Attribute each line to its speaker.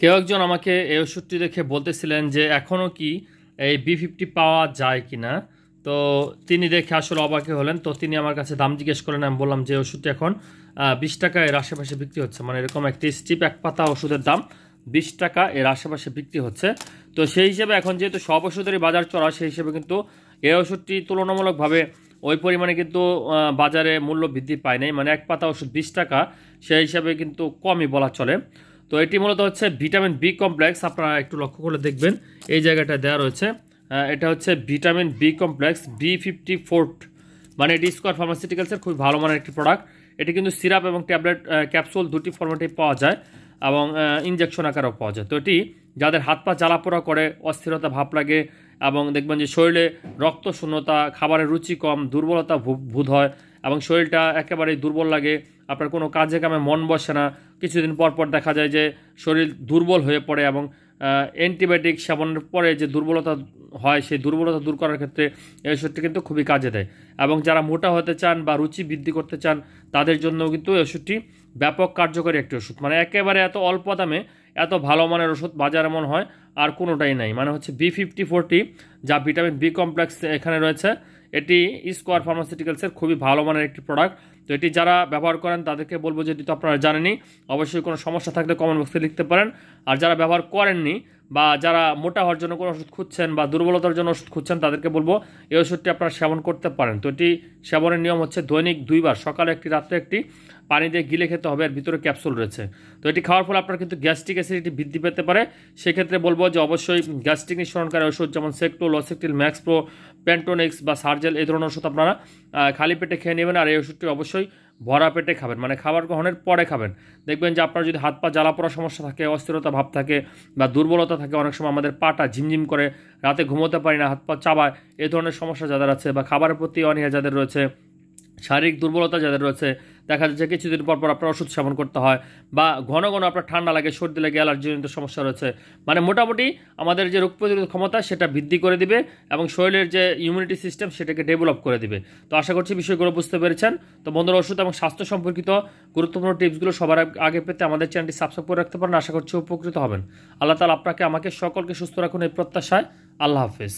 Speaker 1: কেউ একজন আমাকে এই ওষুধটি দেখে বলতেছিলেন যে এখনও কি এই বি ফিফটি পাওয়া যায় কি না তো তিনি দেখে আসলে অবাকে হলেন। তো তিনি আমার কাছে দাম জিজ্ঞেস করলেন, আমি বললাম যে ওষুধটি এখন বিশ টাকা এর আশেপাশে বিক্রি হচ্ছে। মানে এরকম একটি স্টিপ এক পাতা ওষুধের দাম বিশ টাকা এর আশেপাশে বিক্রি হচ্ছে। তো সেই হিসেবে এখন যেহেতু সব ওষুধেরই বাজার চড়া, সেই হিসেবে কিন্তু এই ওষুধটি তুলনামূলকভাবে ওই পরিমাণে কিন্তু বাজারে মূল্য বৃদ্ধি পায় নাই। মানে এক পাতা ওষুধ বিশ টাকা, সেই হিসাবে কিন্তু কমই বলা চলে। তো এটি মূলত হচ্ছে ভিটামিন বি কমপ্লেক্স আপনারা একটু লক্ষ্য করে দেখবেন। এই জায়গাটা দেওয়া রয়েছে। এটা হচ্ছে vitamin B complex B fifty forte মানে এটি স্কোয়ার ফার্মাসিউটিক্যালসের খুবই ভালো মানের একটি প্রোডাক্ট এটি কিন্তু সিরাপ এবং ট্যাবলেট ক্যাপসুল দুটি ফর্মেটেই পাওয়া যায় এবং ইঞ্জেকশন আকারেও পাওয়া যায়। তো এটি যাদের হাত পা জ্বালাপোড়া করে, অস্থিরতা, ভাব লাগে এবং দেখবেন যে শরীরে রক্ত শূন্যতা খাবারের রুচি কম, দুর্বলতা ভূত হয় এবং শরীরটা একেবারেই দুর্বল লাগে, আপনার কোনো কাজে কামে মন বসে না। কিছুদিন পর পর দেখা যায় যে শরীর দুর্বল হয়ে পড়ে এবং অ্যান্টিবায়োটিক সেবনের পরে যে দুর্বলতা হয়, সেই দুর্বলতা দূর করার ক্ষেত্রে এই ওষুধটি কিন্তু খুবই কাজে দেয়। এবং যারা মোটা হতে চান বা রুচি বৃদ্ধি করতে চান, তাদের জন্য কিন্তু এই ওষুধটি ব্যাপক কার্যকরী একটি ওষুধ। মানে একেবারে এত অল্প দামে এত ভালো মানের ওষুধ বাজারে মনে হয় আর কোনোটাই নাই। মানে হচ্ছে বি ফিফটি ফোরটি যা ভিটামিন বি কমপ্লেক্স এখানে রয়েছে। এটি স্কোয়ার ফার্মাসিউটিক্যালসের খুবই ভালো মানের একটি প্রোডাক্ট তো এটি যারা ব্যবহার করেন, তাদেরকে বলব যে এটি তো আপনারা জানেনই, অবশ্যই কোনো সমস্যা থাকলে কমেন্ট বক্সে লিখতে পারেন। আর যারা ব্যবহার করেননি বা যারা মোটা হওয়ার জন্য কোনো ওষুধ খুঁজছেন বা দুর্বলতার জন্য ওষুধ খুঁজছেন, তাদেরকে বলব এই ওষুধটি আপনারা সেবন করতে পারেন। তো এটি সেবনের নিয়ম হচ্ছে দৈনিক দুইবার, সকালে একটি, রাত্রে একটি। পানি দিয়ে গিলে খেতে হবে আর ভিতরে ক্যাপসুল রয়েছে। তো এটি খাওয়ার ফলে আপনার কিন্তু গ্যাস্ট্রিক অ্যাসিডিটি বৃদ্ধি পেতে পারে। সেক্ষেত্রে বলব যে অবশ্যই গ্যাস্ট্রিক নিঃসরণকারী ওষুধ যেমন সেক্টো লসেকটিল ম্যাক্সপ্রো প্যান্টোনিক্স বা সার্জেল এই ধরনের ওষুধ আপনারা খালি পেটে খেয়ে নেবেন আর এই ওষুধটি অবশ্যই ভরা পেটে খাবেন। মানে খাবার গ্রহণের পরে খাবেন। দেখবেন যে আপনার যদি হাত পা জ্বালা পড়ার সমস্যা থাকে, অস্থিরতা ভাব থাকে বা দুর্বলতা থাকে, অনেক সময় আমাদের পাটা ঝিমঝিম করে, রাতে ঘুমোতে পারি না, হাত পা চাবায় এই ধরনের সমস্যা যাদের আছে বা খাবারের প্রতি অনীহা যাদের রয়েছে, শারীরিক দুর্বলতা যাদের রয়েছে দেখা যাচ্ছে কিছুদিন পর পর আপনার ওষুধ সেবন করতে হয় বা ঘন ঘন আপনার ঠান্ডা লাগে, সর্দি লাগে অ্যালার্জিজনিত সমস্যা রয়েছে। মানে মোটামুটি আমাদের যে রোগ প্রতিরোধ ক্ষমতা সেটা বৃদ্ধি করে দিবে এবং শরীরের যে ইমিউনিটি সিস্টেম সেটাকে ডেভেলপ করে দিবে। তো আশা করছি বিষয়গুলো বুঝতে পেরেছেন। তো বন্ধুরা, ওষুধ এবং স্বাস্থ্য সম্পর্কিত গুরুত্বপূর্ণ টিপসগুলো সবার আগে পেতে আমাদের চ্যানেলটি সাবস্ক্রাইব করে রাখতে পারেন। আশা করছি উপকৃত হবেন। আল্লাহ তালা আপনাকে, আমাকে সকলকে সুস্থ রাখুন এই প্রত্যাশায়। আল্লাহ হাফেজ।